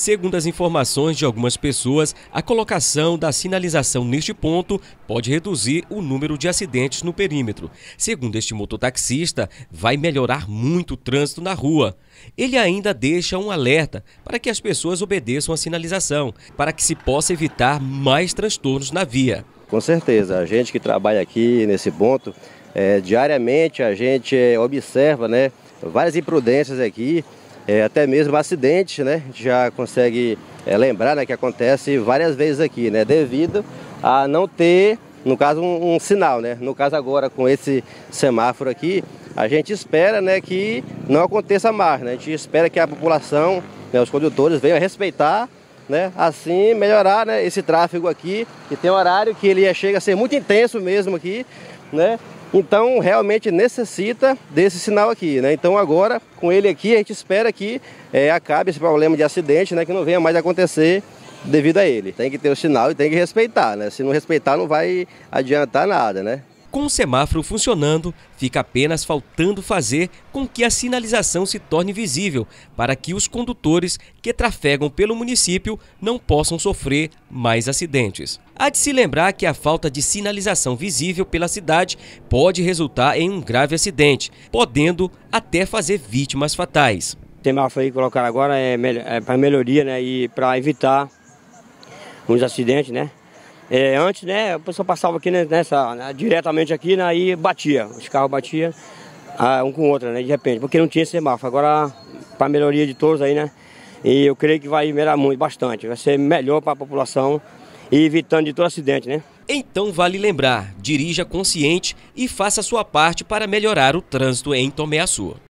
Segundo as informações de algumas pessoas, a colocação da sinalização neste ponto pode reduzir o número de acidentes no perímetro. Segundo este mototaxista, vai melhorar muito o trânsito na rua. Ele ainda deixa um alerta para que as pessoas obedeçam a sinalização, para que se possa evitar mais transtornos na via. Com certeza, a gente que trabalha aqui nesse ponto, é, diariamente a gente é, observa né, várias imprudências aqui é, até mesmo acidentes, né? A gente já consegue é, lembrar né, que acontece várias vezes aqui, né? Devido a não ter, no caso, um, um, sinal, né? No caso agora com esse semáforo aqui, a gente espera né, que não aconteça mais, né? A gente espera que a população, né, os condutores venham a respeitar né? Assim melhorar né, esse tráfego aqui, que tem um horário que ele chega a ser muito intenso mesmo aqui, né? Então realmente necessita desse sinal aqui, né? Então agora com ele aqui a gente espera que é, acabe esse problema de acidente, né? Que não venha mais acontecer devido a ele. Tem que ter o sinal e tem que respeitar, né? Se não respeitar não vai adiantar nada, né? Com o semáforo funcionando, fica apenas faltando fazer com que a sinalização se torne visível para que os condutores que trafegam pelo município não possam sofrer mais acidentes. Há de se lembrar que a falta de sinalização visível pela cidade pode resultar em um grave acidente, podendo até fazer vítimas fatais. O semáforo aí colocar agora é, é para melhoria né, e para evitar uns acidentes, né? É, antes, né, a pessoa passava aqui nessa, né, diretamente aqui, né, e batia, os carros batiam ah, um com o outro, né, de repente, porque não tinha semáforo. Agora, para melhoria de todos aí, né, e eu creio que vai melhorar muito, bastante, vai ser melhor para a população e evitando de todo acidente, né. Então vale lembrar, dirija consciente e faça sua parte para melhorar o trânsito em Tomé.